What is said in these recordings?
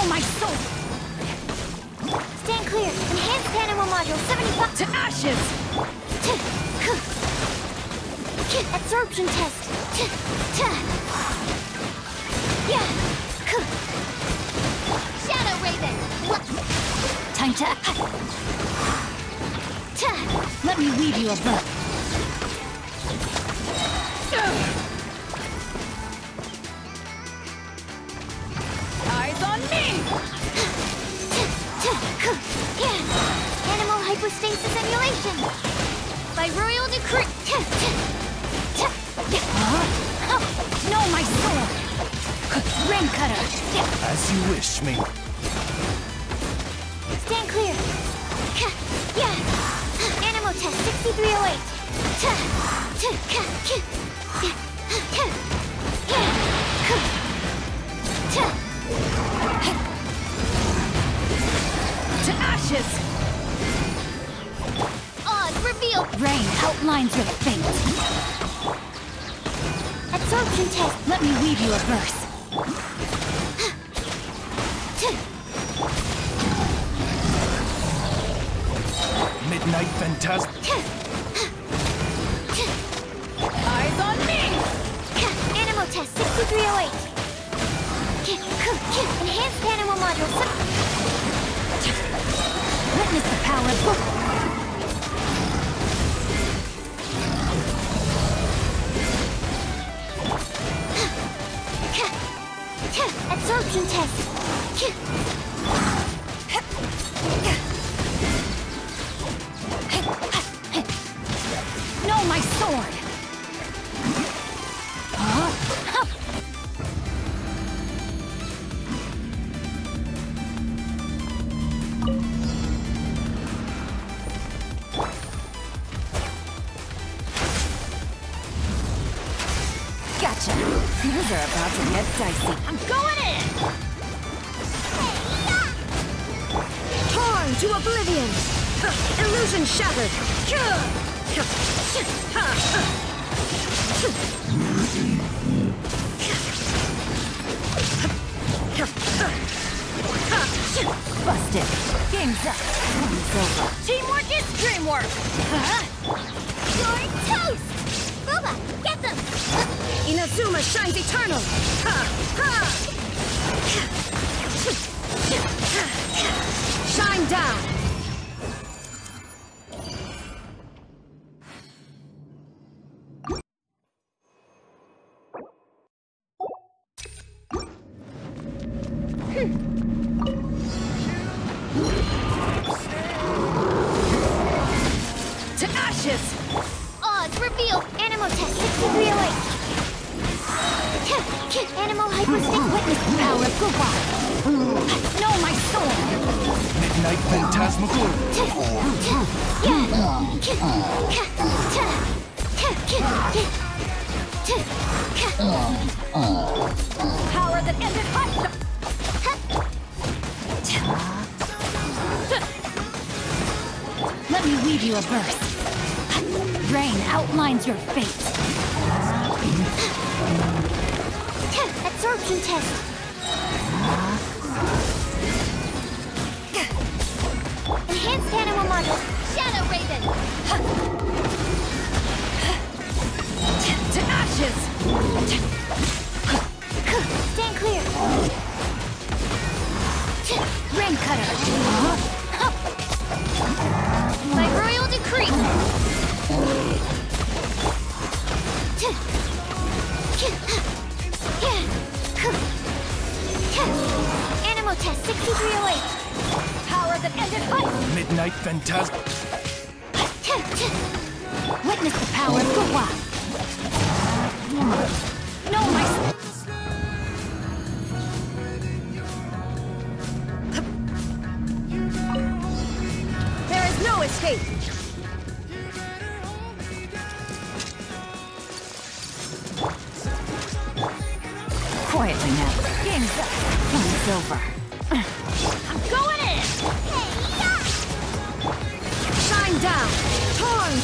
No, my soul! Stand clear. Enhanced Anemo module 75. To ashes! Absorption test. Yeah. Shadow Raven. Time to... Let me weave you a book. Eyes on me! Anemo hypostasis emulation. By royal decree. No, my sword! Rain cutter! As you wish, me. Stand clear. Yeah. Anemo test 6308. To ashes! Oz revealed. Rain outlines your fate. Absorption test. Let me weave you a verse. Midnight Phantasm. Absorption test. No, my sword! Huh? Gotcha. Things are about to get dicey. I'm going in! Torn to oblivion! Illusion shattered! Busted. Game's up. Game's over. Teamwork is dreamwork. You're toast. Get them. Inazuma shines eternal! Ha! Ha! Shine down! Hmm. To Oz revealed. Anemo test 6308. Anemo hypostatic Witness the power of Guoba! No, my sword! Midnight Phantasmagoria. Power that ended high! Let me weave you a verse. Rain outlines your fate. Absorption test. Enhanced Anemo module. Shadow Raven. To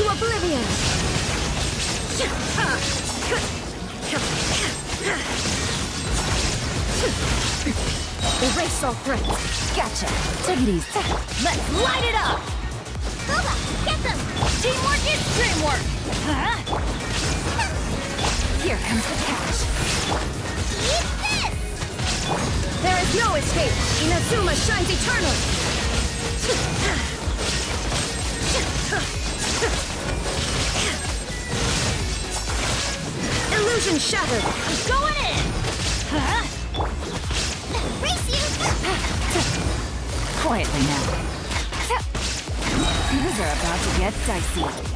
to oblivion! Erase all threats. Gotcha. Take it easy. Let's light it up. Guoba, get them! Teamwork is dreamwork. Huh? Here comes the catch. Eat this! There is no escape. Inazuma shines Illusion shattered. Going in. Huh? Race you! Quietly now. Things are about to get dicey.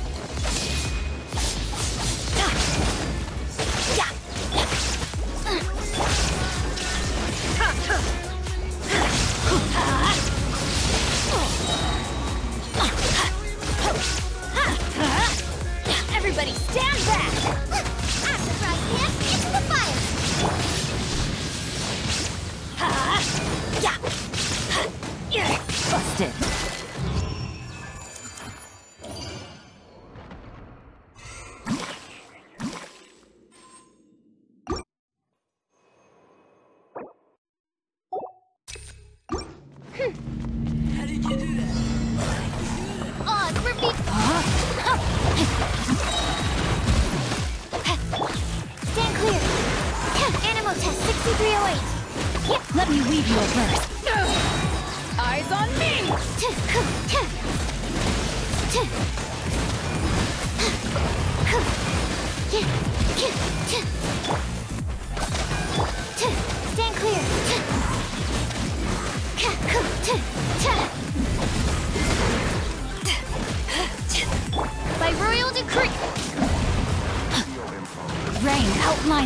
Oz, repeat! Stand clear! Anemo test 6308! Yep, Let me weave you a verse. Eyes on me! Stand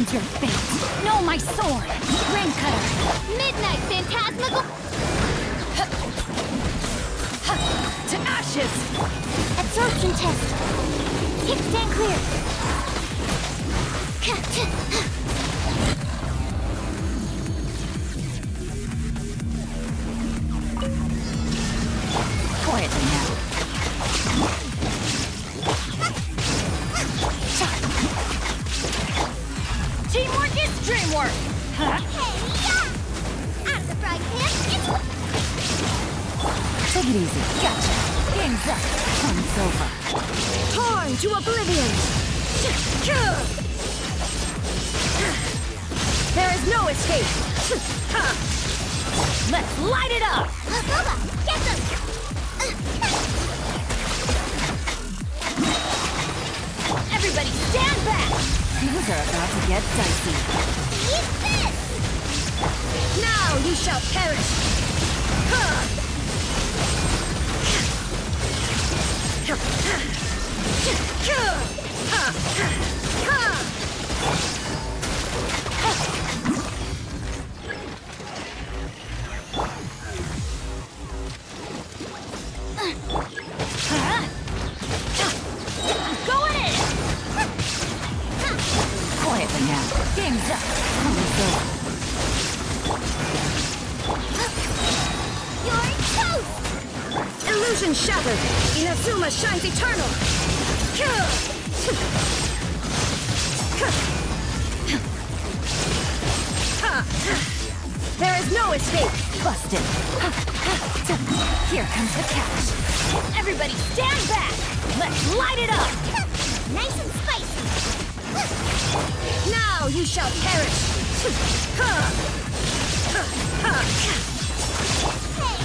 outlines your fate. Know my sword. Rain cutter. Midnight Phantasmical To ashes. absorption test! Hip stand clear! Fun's over. Torn to oblivion. There is no escape. Let's light it up. Guoba, get them! Everybody stand back. Things are about to get dicey. Eat this! Now you shall perish. Illusion shattered. Inazuma shines eternal. There is no escape. Busted. Here comes the catch. Everybody stand back. Let's light it up. Nice and spicy! Now you shall perish. Hey,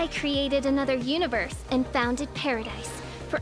I created another universe and founded paradise for...